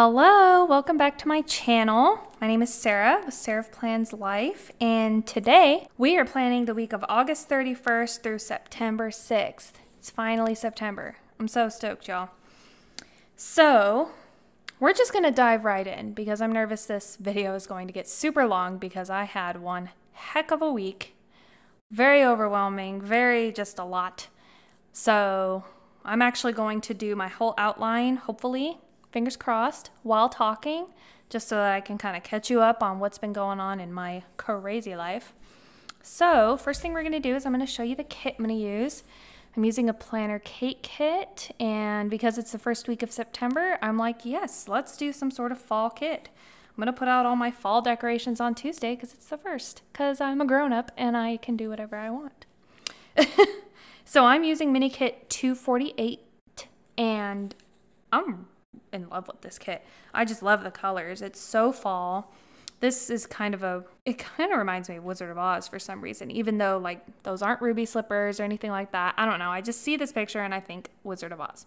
Hello, welcome back to my channel. My name is Sara with Sara Plans Life, and today we are planning the week of August 31st through September 6th. It's finally September. I'm so stoked, y'all. So, we're just gonna dive right in because I'm nervous this video is going to get super long because I had one heck of a week. Very overwhelming, very just a lot. So, I'm actually going to do my whole outline, hopefully, fingers crossed, while talking, just so that I can kind of catch you up on what's been going on in my crazy life. So, first thing we're going to do is I'm going to show you the kit I'm going to use. I'm using a Planner Kate kit, and because it's the first week of September, I'm like, yes, let's do some sort of fall kit. I'm going to put out all my fall decorations on Tuesday because it's the first, because I'm a grown up and I can do whatever I want. so, I'm using Mini Kit 248, and I'm in love with this kit. I just love the colors. It's so fall. This is kind of a, it kind of reminds me of Wizard of Oz for some reason, even though like those aren't ruby slippers or anything like that. I don't know. I just see this picture and I think Wizard of Oz.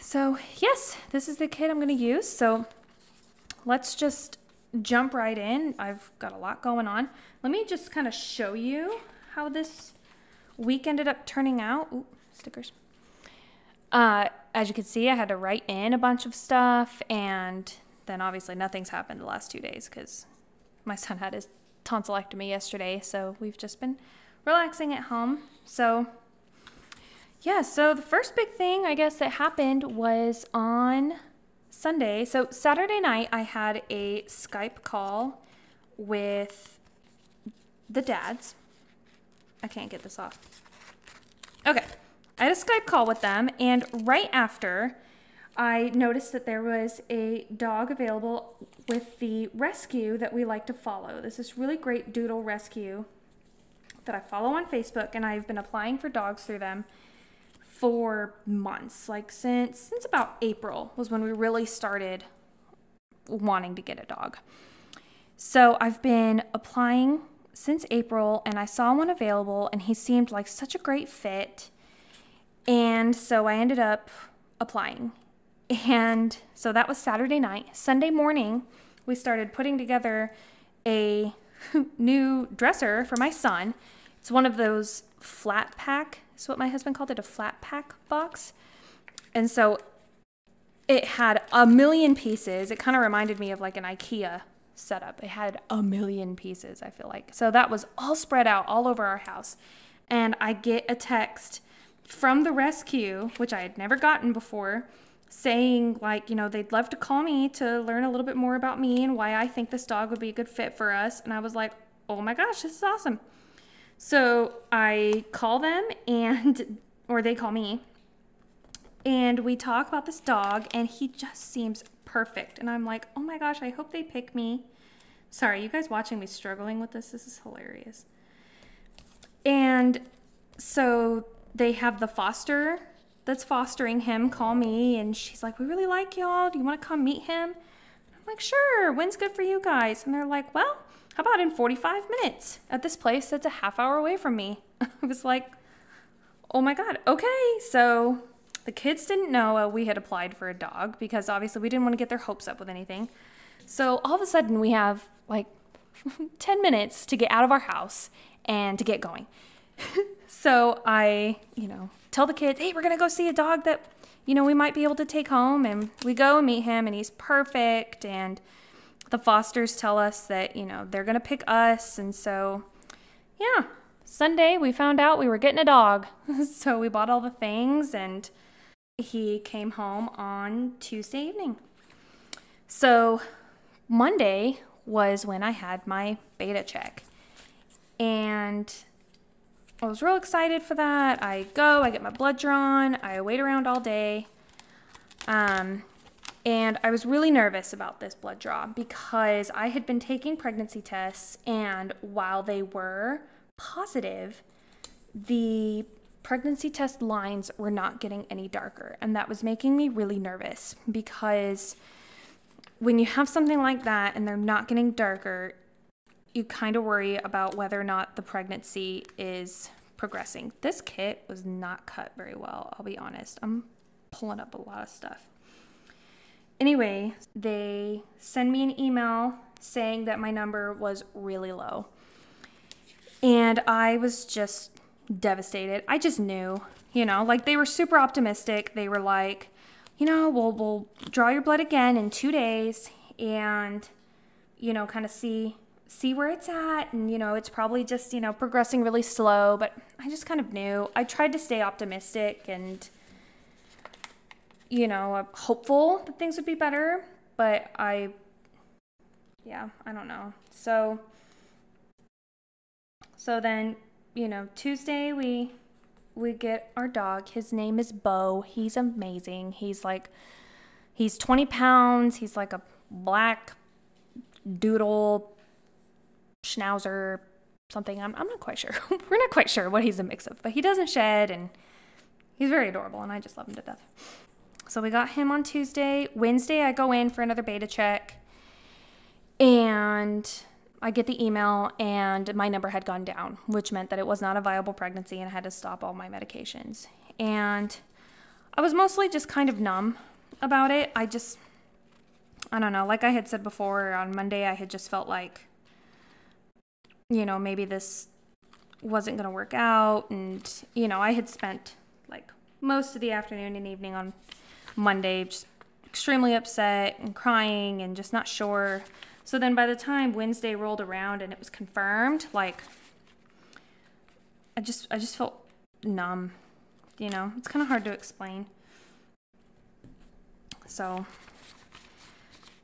So yes, this is the kit I'm going to use. So let's just jump right in. I've got a lot going on. Let me just kind of show you how this week ended up turning out. Ooh, stickers. Uh, as you can see, I had to write in a bunch of stuff, and then obviously nothing's happened the last two days because my son had his tonsillectomy yesterday, so we've just been relaxing at home. So, yeah, so the first big thing I guess that happened was on Sunday. So, Saturday night, I had a Skype call with the dads. I can't get this off. Okay. I had a Skype call with them, and right after, I noticed that there was a dog available with the rescue that we like to follow. This is really great doodle rescue that I follow on Facebook, and I've been applying for dogs through them for months. Like since since about April was when we really started wanting to get a dog. So I've been applying since April, and I saw one available, and he seemed like such a great fit and so I ended up applying. And so that was Saturday night. Sunday morning, we started putting together a new dresser for my son. It's one of those flat pack, is what my husband called it, a flat pack box. And so it had a million pieces. It kind of reminded me of like an IKEA setup. It had a million pieces, I feel like. So that was all spread out all over our house. And I get a text from the rescue, which I had never gotten before, saying, like, you know, they'd love to call me to learn a little bit more about me and why I think this dog would be a good fit for us. And I was like, oh my gosh, this is awesome. So I call them and, or they call me, and we talk about this dog, and he just seems perfect. And I'm like, oh my gosh, I hope they pick me. Sorry, you guys watching me struggling with this? This is hilarious. And so they have the foster that's fostering him call me and she's like, We really like y'all. Do you want to come meet him? I'm like, Sure. When's good for you guys? And they're like, Well, how about in 45 minutes at this place that's a half hour away from me? I was like, Oh my God. Okay. So the kids didn't know uh, we had applied for a dog because obviously we didn't want to get their hopes up with anything. So all of a sudden we have like 10 minutes to get out of our house and to get going. so I, you know, tell the kids, hey, we're going to go see a dog that, you know, we might be able to take home. And we go and meet him, and he's perfect. And the Fosters tell us that, you know, they're going to pick us. And so, yeah, Sunday we found out we were getting a dog. so we bought all the things, and he came home on Tuesday evening. So Monday was when I had my beta check. And I was real excited for that. I go, I get my blood drawn, I wait around all day. Um, and I was really nervous about this blood draw because I had been taking pregnancy tests, and while they were positive, the pregnancy test lines were not getting any darker. And that was making me really nervous because when you have something like that and they're not getting darker, you kind of worry about whether or not the pregnancy is progressing. This kit was not cut very well, I'll be honest. I'm pulling up a lot of stuff. anyway, they send me an email saying that my number was really low. And I was just devastated. I just knew, you know, like they were super optimistic. They were like, you know, we'll we'll draw your blood again in 2 days and you know, kind of see see where it's at and you know, it's probably just, you know, progressing really slow, but I just kind of knew. I tried to stay optimistic and you know, hopeful that things would be better, but I yeah, I don't know. So so then, you know, Tuesday we we get our dog. His name is Bo. He's amazing. He's like he's 20 pounds. He's like a black doodle schnauzer something. I'm I'm not quite sure. We're not quite sure what he's a mix of, but he doesn't shed and he's very adorable and I just love him to death. So we got him on Tuesday. Wednesday I go in for another beta check and I get the email and my number had gone down, which meant that it was not a viable pregnancy and I had to stop all my medications. And I was mostly just kind of numb about it. I just, I don't know, like I had said before on Monday, I had just felt like, you know, maybe this wasn't going to work out. And, you know, I had spent like most of the afternoon and evening on Monday just extremely upset and crying and just not sure so then by the time Wednesday rolled around and it was confirmed, like I just I just felt numb. You know, it's kind of hard to explain. So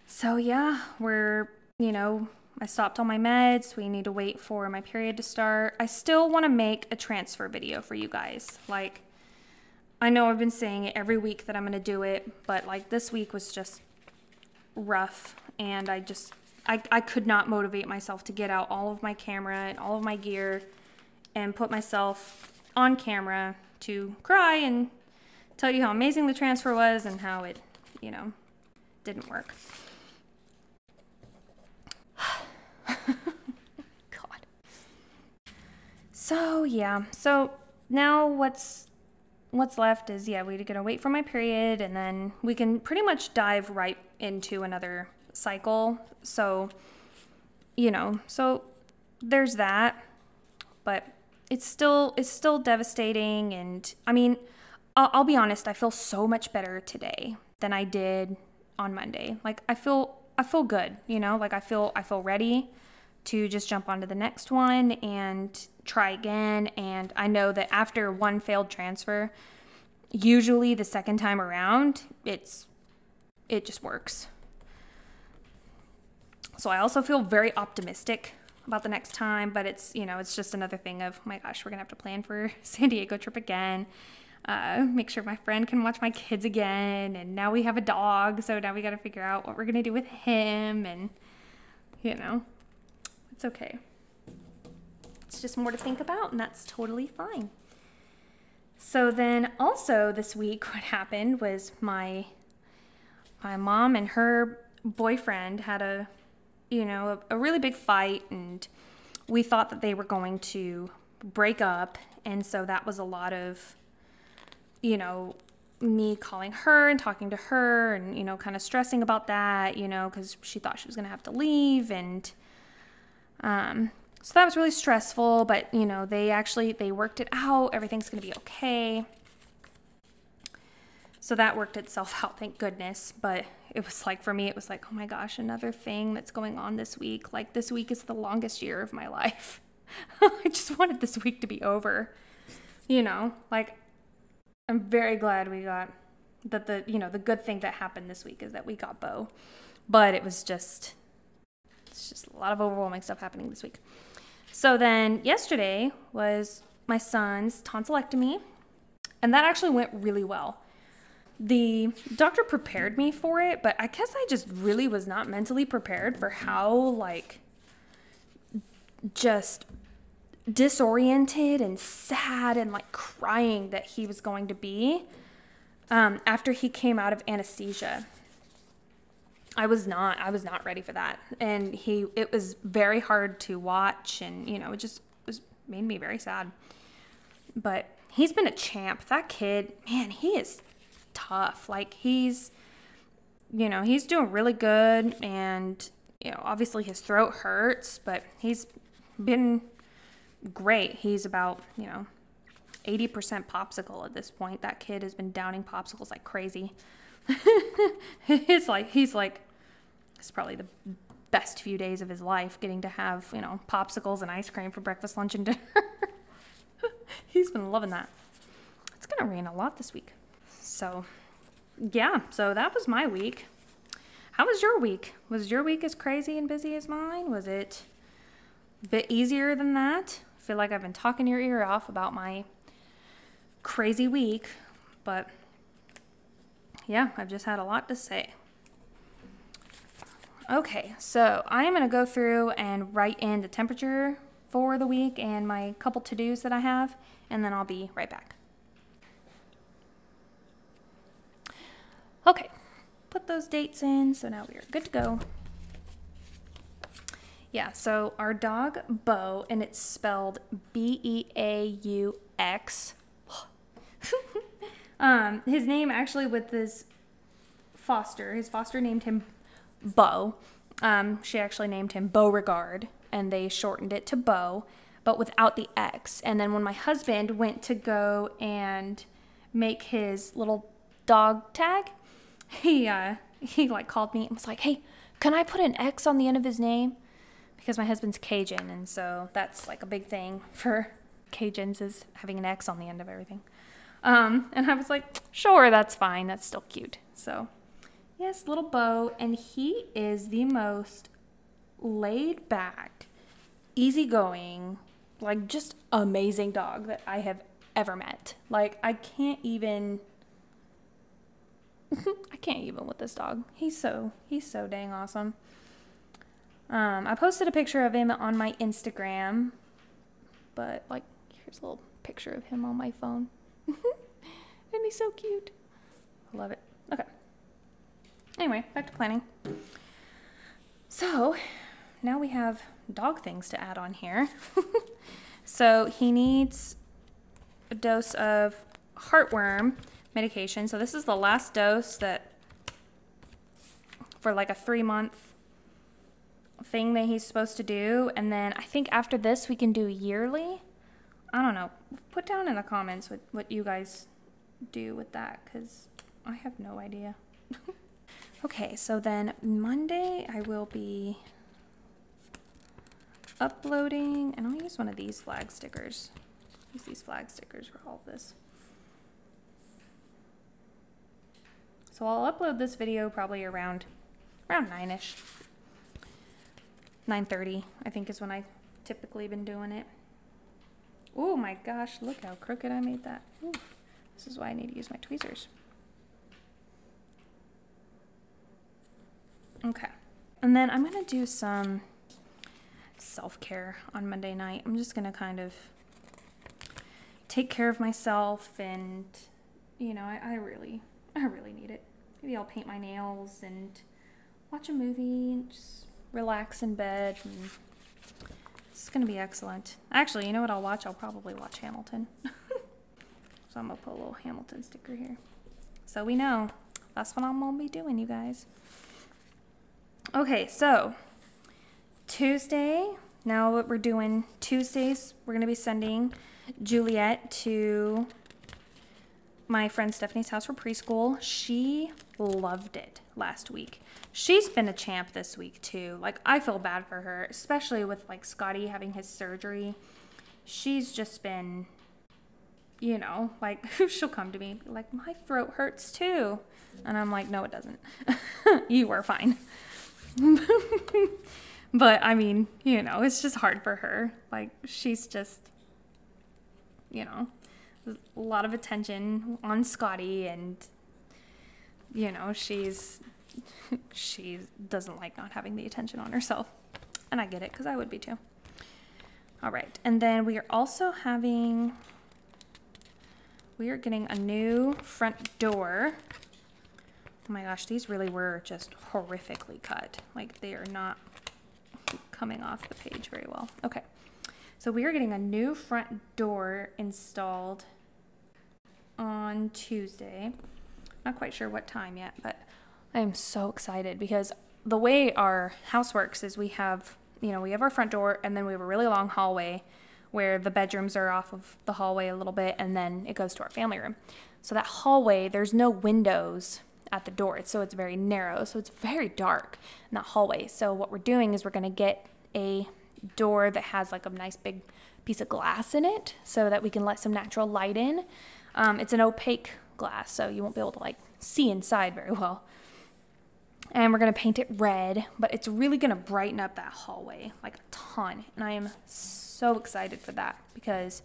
so yeah, we're, you know, I stopped all my meds. We need to wait for my period to start. I still want to make a transfer video for you guys. Like I know I've been saying it every week that I'm going to do it, but like this week was just rough and I just I, I could not motivate myself to get out all of my camera and all of my gear and put myself on camera to cry and tell you how amazing the transfer was and how it, you know, didn't work. So, yeah. So, now what's what's left is yeah, we're to wait for my period and then we can pretty much dive right into another cycle. So, you know, so there's that. But it's still it's still devastating and I mean, I'll, I'll be honest, I feel so much better today than I did on Monday. Like I feel I feel good, you know? Like I feel I feel ready to just jump onto the next one and try again and I know that after one failed transfer, usually the second time around, it's it just works. So I also feel very optimistic about the next time, but it's, you know, it's just another thing of, oh my gosh, we're going to have to plan for San Diego trip again. Uh, make sure my friend can watch my kids again. And now we have a dog, so now we got to figure out what we're going to do with him. And, you know, it's okay. It's just more to think about, and that's totally fine. So then also this week what happened was my my mom and her boyfriend had a you know, a, a really big fight, and we thought that they were going to break up. And so that was a lot of, you know, me calling her and talking to her and, you know, kind of stressing about that, you know, because she thought she was going to have to leave. And, um, so that was really stressful, but, you know, they actually, they worked it out. Everything's going to be okay. So that worked itself out, thank goodness. But it was like, for me, it was like, oh my gosh, another thing that's going on this week. Like, this week is the longest year of my life. I just wanted this week to be over. You know, like, I'm very glad we got that the, you know, the good thing that happened this week is that we got Bo. But it was just, it's just a lot of overwhelming stuff happening this week. So then yesterday was my son's tonsillectomy, and that actually went really well the doctor prepared me for it, but I guess I just really was not mentally prepared for how like just disoriented and sad and like crying that he was going to be um, after he came out of anesthesia. I was not I was not ready for that. And he it was very hard to watch and you know, it just was made me very sad. But he's been a champ. That kid, man, he is tough. Like he's you know, he's doing really good and you know, obviously his throat hurts, but he's been great. He's about, you know, 80% popsicle at this point. That kid has been downing popsicles like crazy. it's like he's like it's probably the best few days of his life getting to have, you know, popsicles and ice cream for breakfast, lunch and dinner. he's been loving that. It's to rain a lot this week. So, yeah, so that was my week. How was your week? Was your week as crazy and busy as mine? Was it a bit easier than that? I feel like I've been talking your ear off about my crazy week, but yeah, I've just had a lot to say. Okay, so I am going to go through and write in the temperature for the week and my couple to dos that I have, and then I'll be right back. Okay, put those dates in, so now we are good to go. Yeah, so our dog Beau, and it's spelled B E A U X. um, his name actually with his foster, his foster named him Beau. Um, she actually named him Beauregard, and they shortened it to Beau, but without the X. And then when my husband went to go and make his little dog tag, he uh, he like called me and was like, "Hey, can I put an X on the end of his name?" Because my husband's Cajun, and so that's like a big thing for Cajuns is having an X on the end of everything. Um, and I was like, "Sure, that's fine. That's still cute." So Yes, little Beau, and he is the most laid back, easygoing, like just amazing dog that I have ever met. Like I can't even I can't even with this dog. He's so he's so dang awesome. Um, I posted a picture of him on my Instagram, but like here's a little picture of him on my phone. And he's so cute. I love it. Okay. Anyway, back to planning. So now we have dog things to add on here. so he needs a dose of heartworm medication. So this is the last dose that for like a three month thing that he's supposed to do. And then I think after this we can do yearly. I don't know. Put down in the comments what, what you guys do with that because I have no idea. Okay, so then Monday I will be uploading, and I'll use one of these flag stickers. Use these flag stickers for all of this. So I'll upload this video probably around around 9ish. 9.30, I think is when I typically been doing it. Oh my gosh, look how crooked I made that. Ooh, this is why I need to use my tweezers. Okay. And then I'm going to do some self-care on Monday night. I'm just going to kind of take care of myself and, you know, I, I really, I really need it. Maybe I'll paint my nails and watch a movie and just relax in bed. And it's going to be excellent. Actually, you know what I'll watch? I'll probably watch Hamilton. so I'm going to put a little Hamilton sticker here. So we know that's what I'm going to be doing, you guys. Okay, so Tuesday, now what we're doing, Tuesdays, we're going to be sending Juliette to my friend Stephanie's house for preschool. She loved it last week. She's been a champ this week too. Like I feel bad for her, especially with like Scotty having his surgery. She's just been you know, like she'll come to me like my throat hurts too. And I'm like, "No, it doesn't. you are fine." but I mean, you know, it's just hard for her. Like she's just, you know, a lot of attention on Scotty, and you know, she's she doesn't like not having the attention on herself, and I get it because I would be too. All right, and then we are also having. We are getting a new front door Oh my gosh, these really were just horrifically cut. Like they are not coming off the page very well. Okay, so we are getting a new front door installed on Tuesday. Not quite sure what time yet, but I am so excited because the way our house works is we have, you know, we have our front door and then we have a really long hallway where the bedrooms are off of the hallway a little bit and then it goes to our family room. So that hallway, there's no windows at the door. So it's very narrow. So it's very dark in that hallway. So what we're doing is we're going to get a door that has like a nice big piece of glass in it so that we can let some natural light in. Um, it's an opaque glass, so you won't be able to like see inside very well. And we're gonna paint it red, but it's really gonna brighten up that hallway like a ton. And I am so excited for that because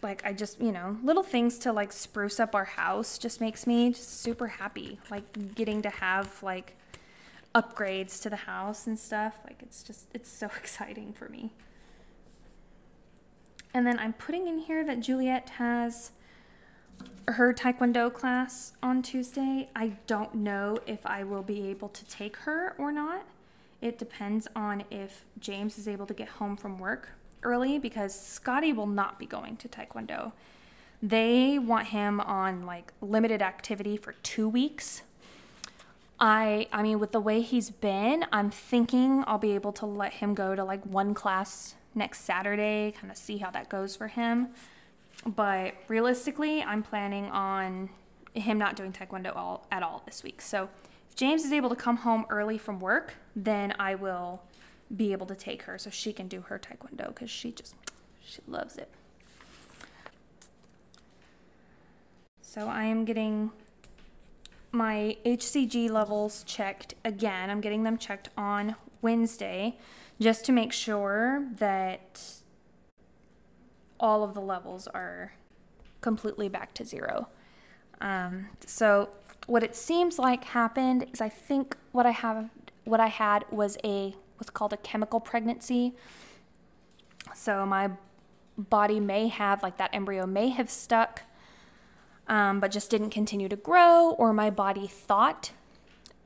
like I just, you know, little things to like spruce up our house just makes me just super happy. Like getting to have like upgrades to the house and stuff. Like it's just it's so exciting for me. And then I'm putting in here that Juliette has her taekwondo class on Tuesday. I don't know if I will be able to take her or not. It depends on if James is able to get home from work early because Scotty will not be going to taekwondo. They want him on like limited activity for 2 weeks. I I mean with the way he's been, I'm thinking I'll be able to let him go to like one class next Saturday, kind of see how that goes for him. But realistically, I'm planning on him not doing taekwondo all, at all this week. So if James is able to come home early from work, then I will be able to take her so she can do her taekwondo because she just she loves it. So I am getting my HCG levels checked again. I'm getting them checked on Wednesday just to make sure that all of the levels are completely back to zero. Um, so what it seems like happened is I think what I have what I had was a what's called a chemical pregnancy. So my body may have like that embryo may have stuck um, but just didn't continue to grow or my body thought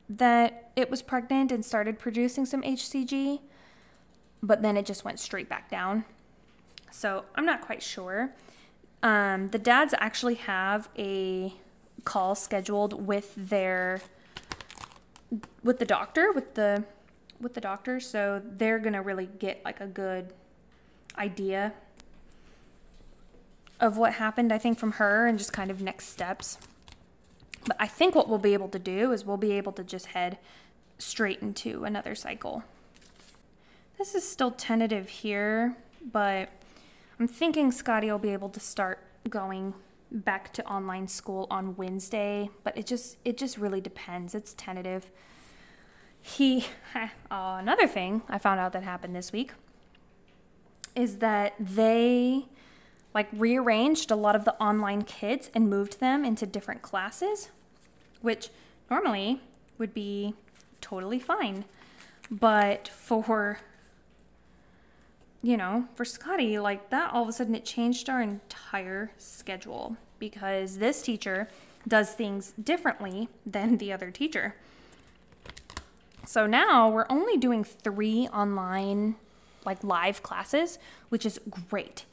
that it was pregnant and started producing some HCG but then it just went straight back down. So I'm not quite sure. Um, the dads actually have a call scheduled with their with the doctor with the with the doctor. So they're gonna really get like a good idea of what happened i think from her and just kind of next steps. But i think what we'll be able to do is we'll be able to just head straight into another cycle. This is still tentative here, but I'm thinking Scotty will be able to start going back to online school on Wednesday, but it just it just really depends. It's tentative. He oh, another thing I found out that happened this week is that they like rearranged a lot of the online kids and moved them into different classes, which normally would be totally fine. But for you know, for Scotty, like that, all of a sudden it changed our entire schedule because this teacher does things differently than the other teacher. So now we're only doing three online, like live classes, which is great.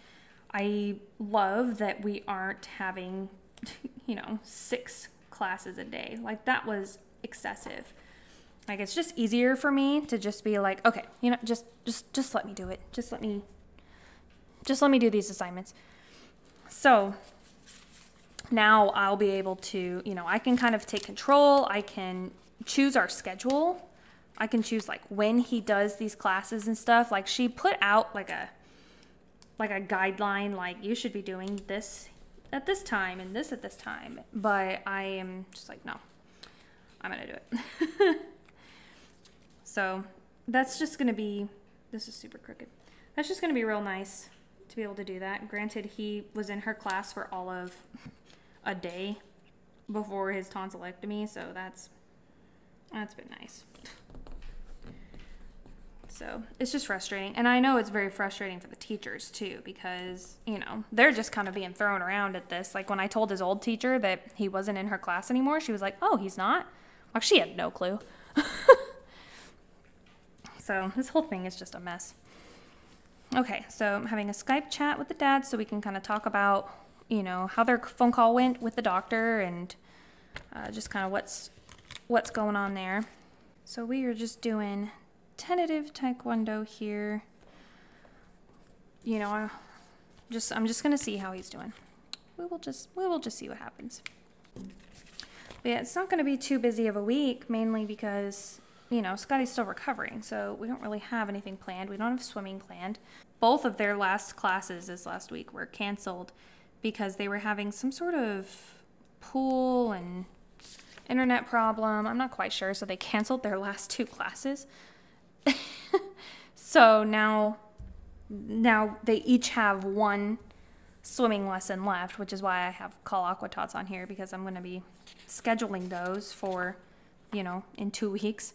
I love that we aren't having, you know, six classes a day. Like that was excessive. Like it's just easier for me to just be like, okay, you know, just just just let me do it. Just let me just let me do these assignments. So, now I'll be able to, you know, I can kind of take control. I can choose our schedule. I can choose like when he does these classes and stuff. Like she put out like a like a guideline like you should be doing this at this time and this at this time. But I am just like, no. I'm going to do it. So that's just going to be, this is super crooked. That's just going to be real nice to be able to do that. Granted, he was in her class for all of a day before his tonsillectomy, so that's that's been nice. So it's just frustrating. And I know it's very frustrating for the teachers too, because, you know, they're just kind of being thrown around at this. Like when I told his old teacher that he wasn't in her class anymore, she was like, oh, he's not? Like she had no clue. So this whole thing is just a mess. Okay, so I'm having a Skype chat with the dad so we can kind of talk about, you know, how their phone call went with the doctor and uh, just kind of what's what's going on there. So we are just doing tentative taekwondo here. You know, I just I'm just gonna see how he's doing. We will just we will just see what happens. But yeah, it's not gonna be too busy of a week, mainly because you know Scotty's still recovering, so we don't really have anything planned. We don't have swimming planned. Both of their last classes this last week were canceled because they were having some sort of pool and internet problem. I'm not quite sure, so they canceled their last two classes. so now now they each have one swimming lesson left, which is why I have Call Aqua Tots on here because I'm going to be scheduling those for, you know, in two weeks.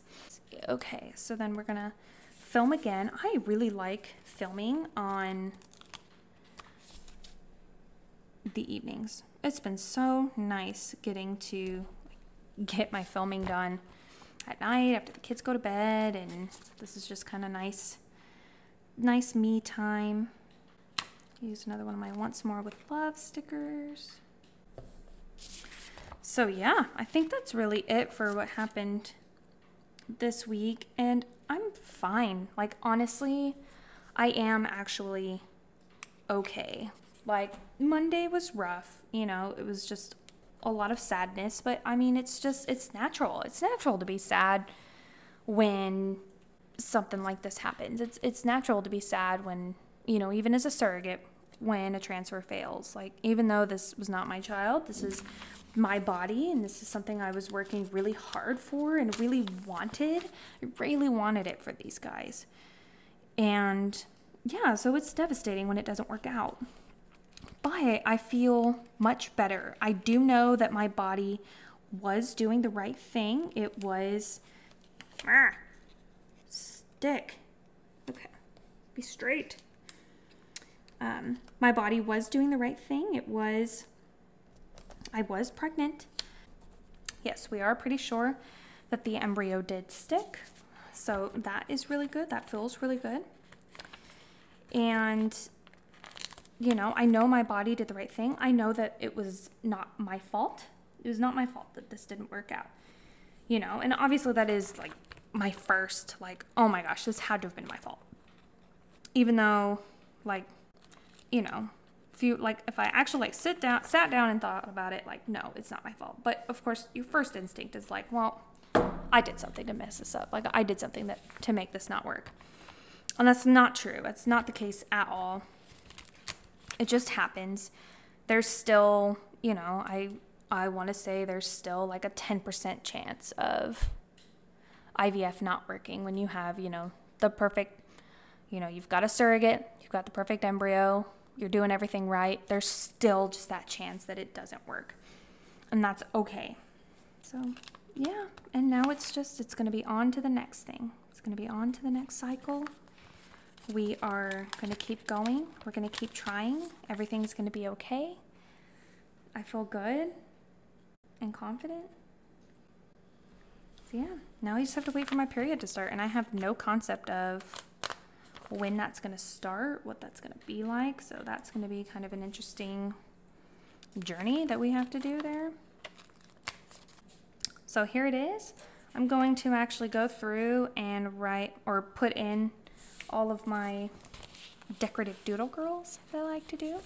Okay, so then we're to film again. I really like filming on the evenings. It's been so nice getting to get my filming done at night after the kids go to bed and this is just kind of nice nice me time. Use another one of my once more with love stickers. So yeah, I think that's really it for what happened this week and I'm fine. Like honestly, I am actually okay. Like Monday was rough, you know, it was just a lot of sadness, but I mean, it's just, it's natural. It's natural to be sad when something like this happens. It's, it's natural to be sad when, you know, even as a surrogate, when a transfer fails. Like, even though this was not my child, this is my body, and this is something I was working really hard for and really wanted. I really wanted it for these guys. And yeah, so it's devastating when it doesn't work out but I feel much better. I do know that my body was doing the right thing. It was ah, stick. Okay, be straight. Um, my body was doing the right thing. It was, I was pregnant. Yes, we are pretty sure that the embryo did stick. So that is really good. That feels really good. And you know, I know my body did the right thing. I know that it was not my fault. It was not my fault that this didn't work out. You know, and obviously that is like my first, like, oh my gosh, this had to have been my fault. Even though, like, you know, if you like, if I actually like sit down, sat down and thought about it, like, no, it's not my fault. But of course, your first instinct is like, well, I did something to mess this up. Like, I did something that to make this not work. And that's not true. That's not the case at all it just happens. There's still, you know, I I want to say there's still like a 10% chance of IVF not working when you have, you know, the perfect, you know, you've got a surrogate, you've got the perfect embryo, you're doing everything right. There's still just that chance that it doesn't work. And that's okay. So, yeah. And now it's just, it's going to be on to the next thing. It's going to be on to the next cycle we are going to keep going. We're going to keep trying. Everything's going to be okay. I feel good and confident. So, yeah, now I just have to wait for my period to start. And I have no concept of when that's going to start, what that's going to be like. So, that's going to be kind of an interesting journey that we have to do there. So, here it is. I'm going to actually go through and write or put in all of my decorative doodle girls that I like to do.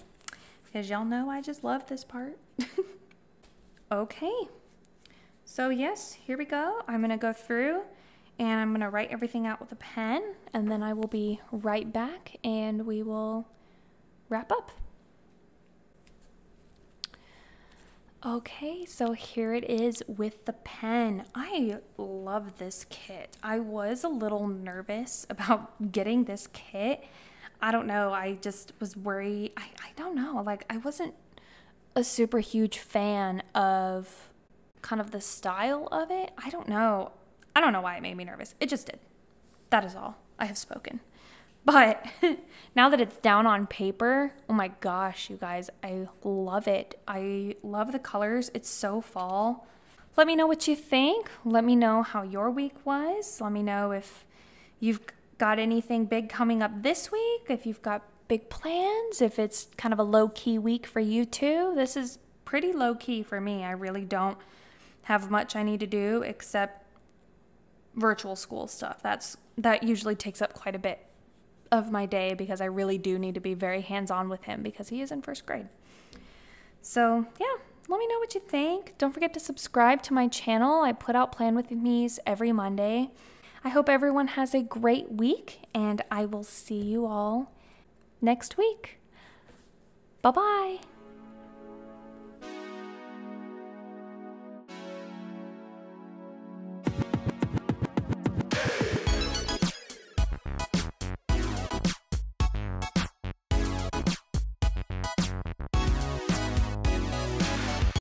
Because y'all know I just love this part. okay. So yes, here we go. I'm going to go through and I'm going to write everything out with a pen and then I will be right back and we will wrap up. Okay, so here it is with the pen. I love this kit. I was a little nervous about getting this kit. I don't know, I just was worried. I, I don't know, like, I wasn't a super huge fan of kind of the style of it. I don't know. I don't know why it made me nervous. It just did. That is all. I have spoken. But now that it's down on paper, oh my gosh, you guys, I love it. I love the colors. It's so fall. Let me know what you think. Let me know how your week was. Let me know if you've got anything big coming up this week, if you've got big plans, if it's kind of a low key week for you too. This is pretty low key for me. I really don't have much I need to do except virtual school stuff. That's that usually takes up quite a bit of my day because I really do need to be very hands-on with him because he is in first grade. So, yeah, let me know what you think. Don't forget to subscribe to my channel. I put out Plan with Me's every Monday. I hope everyone has a great week and I will see you all next week. Bye-bye.